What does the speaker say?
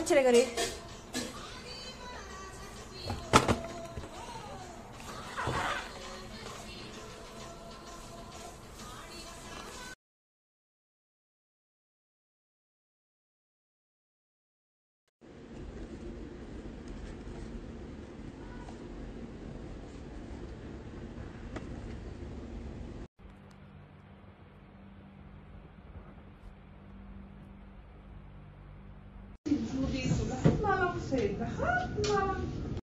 அரைச்சிருக்கிறேன் sei, ma non